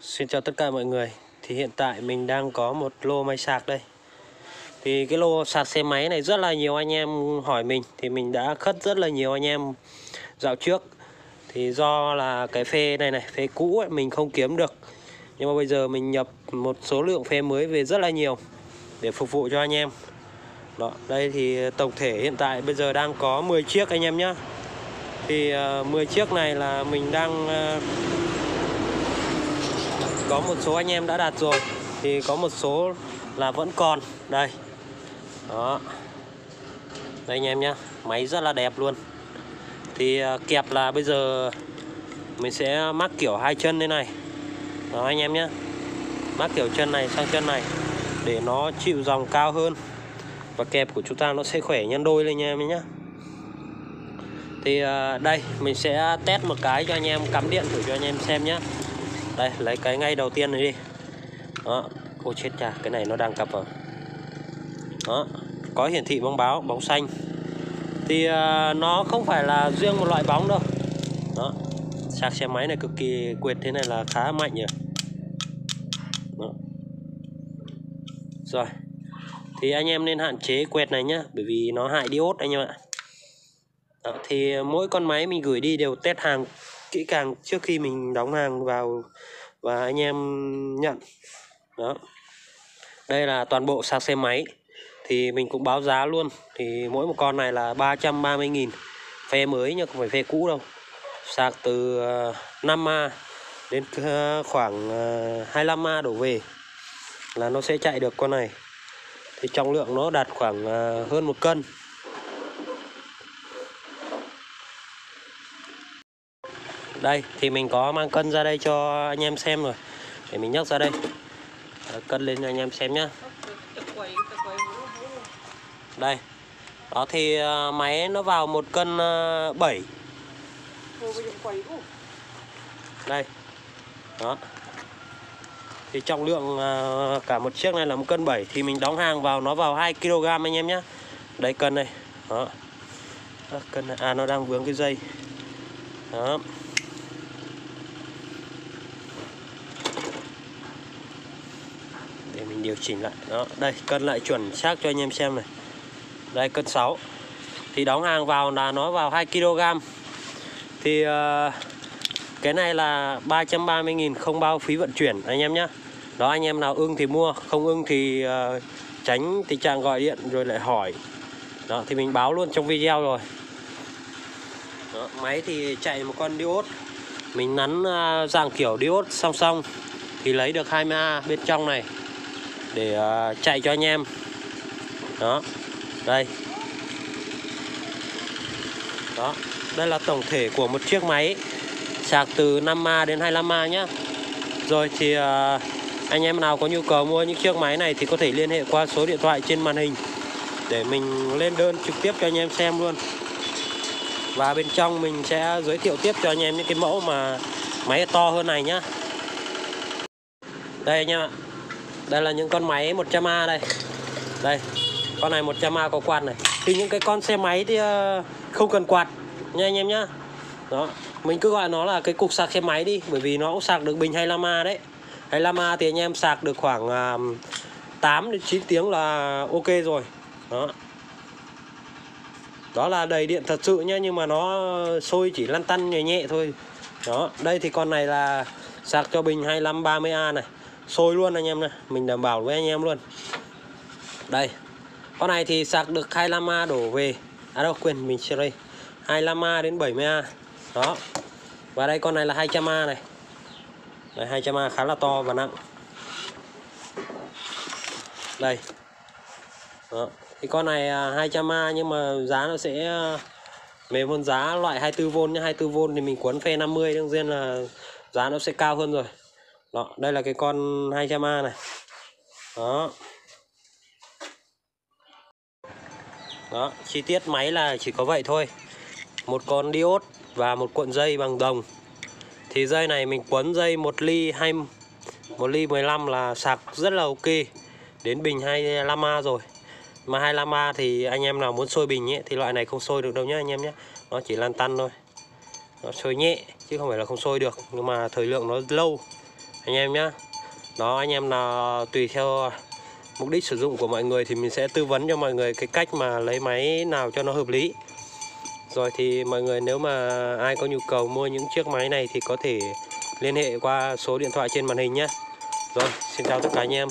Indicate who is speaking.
Speaker 1: Xin chào tất cả mọi người. Thì hiện tại mình đang có một lô máy sạc đây. Thì cái lô sạc xe máy này rất là nhiều anh em hỏi mình Thì mình đã khất rất là nhiều anh em dạo trước. Thì do là cái phê này này, phê cũ ấy, mình không kiếm được. Nhưng mà bây giờ mình nhập một số lượng phê mới về rất là nhiều Để phục vụ cho anh em. Đó, đây thì tổng thể hiện tại bây giờ đang có 10 chiếc anh em nhá. Thì ờ, uh, 10 chiếc này là mình đang uh, có một số anh em đã đặt rồi, thì có một số là vẫn còn. Đây. Đó. Đây anh em nhá, máy rất là đẹp luôn. Thì à, kẹp là bây giờ mình sẽ mắc kiểu hai chân thế này. Đó anh em nhé mắc kiểu chân này sang chân này để nó chịu dòng cao hơn. Và kẹp của chúng ta nó sẽ khỏe nhân đôi lên nha em nhé thì à, đây, mình sẽ test một cái cho anh em, cắm điện thử cho anh em xem nhé đây lấy cái ngay đầu tiên này đi. Đó ô chết cha cái này nó đang cặp vào. Đó có hiển thị bóng báo bóng xanh. Thì uh, nó không phải là riêng một loại bóng đâu. Đó sạc xe máy này cực kỳ quyệt thế này là khá mạnh nhỉ. Đó. rồi thì anh em nên hạn chế quẹt này nhá bởi vì nó hại diode anh em ạ. Đó, thì mỗi con máy mình gửi đi đều test hàng kỹ càng trước khi mình đóng hàng vào và anh em nhận. Đó. Đây là toàn bộ sạc xe máy. Thì mình cũng báo giá luôn. Thì mỗi một con này là 330.000 phe mới nhưng không phải phe cũ đâu. Sạc từ ờ, 5A đến ờ, khoảng ờ, 25A đổ về là nó sẽ chạy được con này. Thì trọng lượng nó đạt khoảng hơn một cân. Đây thì mình có mang cân ra đây cho anh em xem rồi. Để mình nhấc ra đây. Đó, cân lên cho anh em xem nhá. Đây. Đó thì uh, máy nó vào một cân à, uh, 7 đây. Đó. Thì trọng lượng uh, cả một chiếc này là một cân 7 thì mình đóng hàng vào nó vào 2 kg anh em nhé đây cân này đó, đó cân này. à nó đang vướng cái dây. Đó để mình điều chỉnh lại. Đó đây cân lại chuẩn xác cho anh em xem này. Đây cân 6 thì đóng hàng vào là nó vào 2 kg. Thì uh, cái này là 330.000 không bao phí vận chuyển anh em nhé đó anh em nào ưng thì mua không ưng thì uh, tránh tình trạng gọi điện rồi lại hỏi. Đó thì mình báo luôn trong video rồi. Đó, máy thì chạy một con diode. Mình nắn uh, dạng kiểu diode song song. Thì lấy được 20A bên trong này để uh, chạy cho anh em. Đó đây. Đó đây là tổng thể của một chiếc máy sạc từ 5A đến 25A nhá. Rồi thì uh, anh em nào có nhu cầu mua những chiếc máy này thì có thể liên hệ qua số điện thoại trên màn hình để mình lên đơn trực tiếp cho anh em xem luôn. Và bên trong mình sẽ giới thiệu tiếp cho anh em những cái mẫu mà máy to hơn này nhá. Đây anh em ạ đây là những con máy 100A đây. Đây, con này 100A có quạt này. Thì những cái con xe máy thì ờ, không cần quạt, nha anh em nhá. Đó, mình cứ gọi nó là cái cục sạc xe máy đi, bởi vì nó cũng sạc được bình 25A đấy. 25A thì anh em sạc được khoảng 8 đến 9 tiếng là ok rồi. Đó. Đó là đầy điện thật sự nhá, nhưng mà nó sôi chỉ lăn tăn nhẹ nhẹ thôi. Đó, đây thì con này là sạc cho bình 25 30A này sôi luôn anh em này mình đảm bảo với anh em luôn. Đây, con này thì sạc được 25A đổ về. À đâu, quên, mình chưa đây. 25A đến 70A đó. Và đây con này là 200A này. Đây 200A khá là to và nặng. Đây. Đó. thì con này à, 200A nhưng mà giá nó sẽ à, mềm hơn giá loại 24V nhé 24V thì mình quấn phe 50 đương nhiên là giá nó sẽ cao hơn rồi đó, đây là cái con 200A này. Đó. Đó, chi tiết máy là chỉ có vậy thôi. Một con diode và một cuộn dây bằng đồng. Thì dây này mình quấn dây một ly hay một ly 15 là sạc rất là ok. Đến bình 25A rồi. Mà 25A thì anh em nào muốn sôi bình ấy, thì loại này không sôi được đâu nhá anh em nhé nó chỉ lan tăn thôi. Nó sôi nhẹ, chứ không phải là không sôi được. Nhưng mà thời lượng nó lâu anh em nhá. Đó, anh em nào tùy theo mục đích sử dụng của mọi người thì mình sẽ tư vấn cho mọi người cái cách mà lấy máy nào cho nó hợp lý. Rồi thì mọi người nếu mà ai có nhu cầu mua những chiếc máy này thì có thể liên hệ qua số điện thoại trên màn hình nhé rồi, xin chào tất cả anh em.